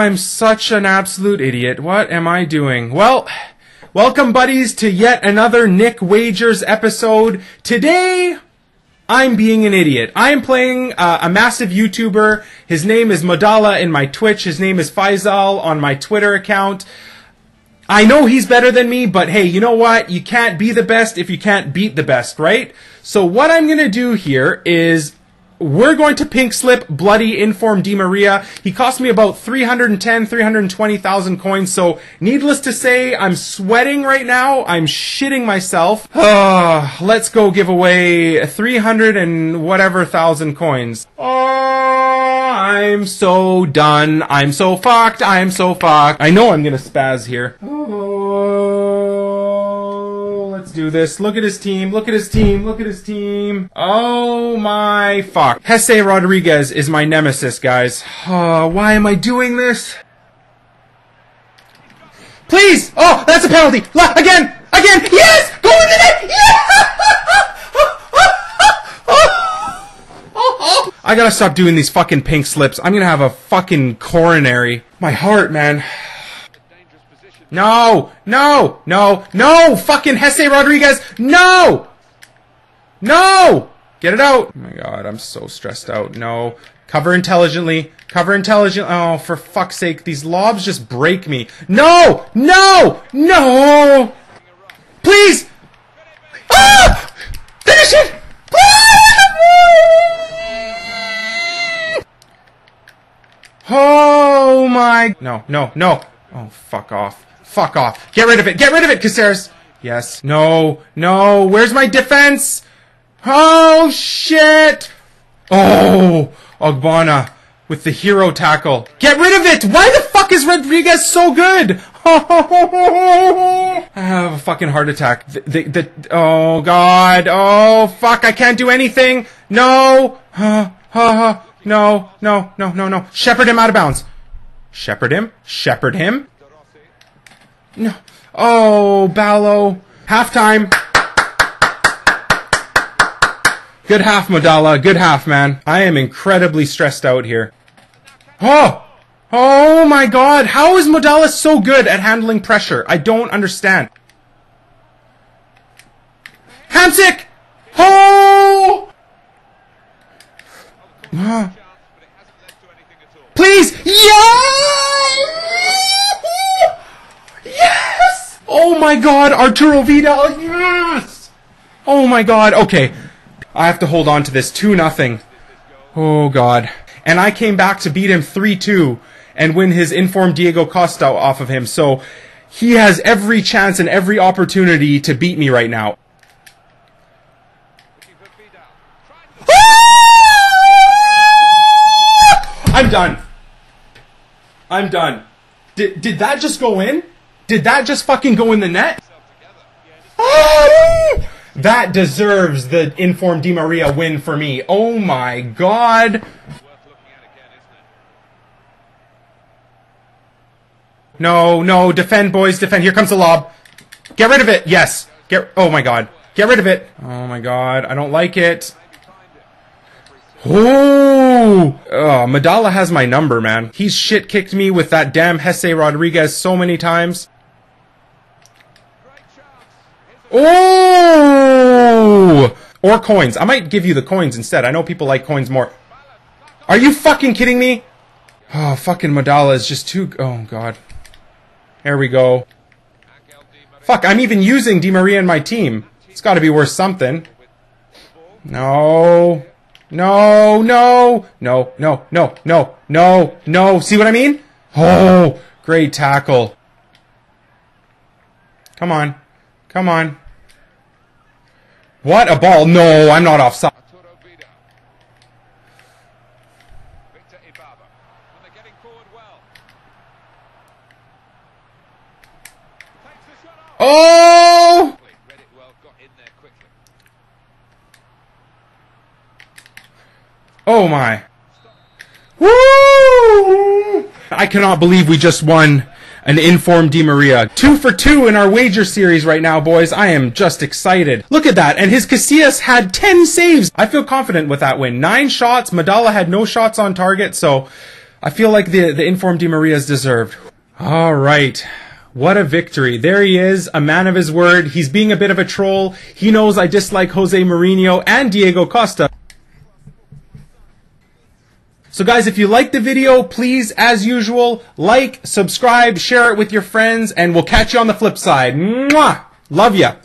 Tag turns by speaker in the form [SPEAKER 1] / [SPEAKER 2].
[SPEAKER 1] I'm such an absolute idiot. What am I doing? Well, welcome buddies to yet another Nick Wagers episode. Today, I'm being an idiot. I am playing uh, a massive YouTuber. His name is Modala in my Twitch. His name is Faisal on my Twitter account. I know he's better than me, but hey, you know what? You can't be the best if you can't beat the best, right? So what I'm gonna do here is we're going to pink slip bloody inform Di Maria. He cost me about 310, 320,000 coins. So needless to say, I'm sweating right now. I'm shitting myself. Uh, let's go give away 300 and whatever thousand coins. Oh, I'm so done. I'm so fucked. I'm so fucked. I know I'm gonna spaz here. Do this. Look at his team. Look at his team. Look at his team. Oh my fuck. Jesse Rodriguez is my nemesis, guys. Oh, why am I doing this? Please! Oh, that's a penalty! Again! Again! Yes! Go in the net! Yes! I gotta stop doing these fucking pink slips. I'm gonna have a fucking coronary. My heart, man. No! No! No! No! Fucking Jesse Rodriguez! No! No! Get it out! Oh my god, I'm so stressed out. No. Cover intelligently. Cover intelligent. Oh, for fuck's sake, these lobs just break me. No! No! No! Please! Ah! Finish it! Oh my! No, no, no! Oh, fuck off. Fuck off. Get rid of it. Get rid of it, Caceres. Yes. No. No. Where's my defense? Oh, shit. Oh, Ogbonna with the hero tackle. Get rid of it. Why the fuck is Rodriguez so good? I have a fucking heart attack. The, the, the, oh, God. Oh, fuck. I can't do anything. No. No, no, no, no, no. Shepherd him out of bounds. Shepherd him. Shepherd him. No. Oh, Ballo. Halftime. Good half, Modala. Good half, man. I am incredibly stressed out here. Oh! Oh my god. How is Modala so good at handling pressure? I don't understand. Hamsik! Oh! Please! Yeah! Oh my god, Arturo Vidal, yes! Oh my god, okay. I have to hold on to this 2 nothing. Oh god. And I came back to beat him 3-2 and win his informed Diego Costa off of him, so he has every chance and every opportunity to beat me right now. I'm done. I'm done. Did, did that just go in? Did that just fucking go in the net? Oh! That deserves the informed Di Maria win for me. Oh my god. No, no, defend, boys, defend. Here comes the lob. Get rid of it. Yes. Get. Oh my god. Get rid of it. Oh my god. I don't like it. Oh, oh, ah, Modala has my number, man. He's shit kicked me with that damn Jesse Rodriguez so many times. Oh! Or coins. I might give you the coins instead. I know people like coins more. Are you fucking kidding me? Oh, fucking Modala is just too... Oh, God. There we go. Fuck, I'm even using Di Maria in my team. It's gotta be worth something. No. No, no. No, no, no, no, no, no. See what I mean? Oh, great tackle. Come on. Come on. What a ball. No, I'm not offside. Oh! Oh my. Woo! I cannot believe we just won an informed Di Maria. Two for two in our wager series right now, boys. I am just excited. Look at that. And his Casillas had 10 saves. I feel confident with that win. Nine shots. Modala had no shots on target, so I feel like the, the informed Di Maria is deserved. All right. What a victory. There he is, a man of his word. He's being a bit of a troll. He knows I dislike Jose Mourinho and Diego Costa. So guys, if you liked the video, please, as usual, like, subscribe, share it with your friends, and we'll catch you on the flip side. Mwah! Love ya.